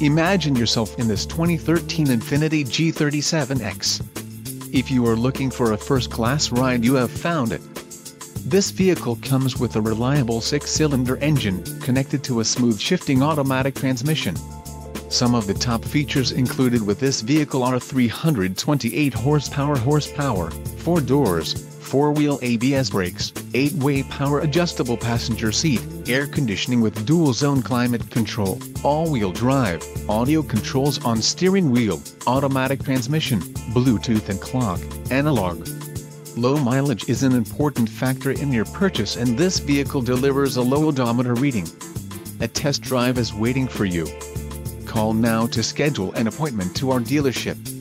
Imagine yourself in this 2013 Infiniti G37X. If you are looking for a first-class ride you have found it. This vehicle comes with a reliable six-cylinder engine, connected to a smooth shifting automatic transmission. Some of the top features included with this vehicle are 328 horsepower horsepower, 4 doors, 4-wheel ABS brakes, 8-way power adjustable passenger seat, air conditioning with dual-zone climate control, all-wheel drive, audio controls on steering wheel, automatic transmission, Bluetooth and clock, analog. Low mileage is an important factor in your purchase and this vehicle delivers a low odometer reading. A test drive is waiting for you. Call now to schedule an appointment to our dealership.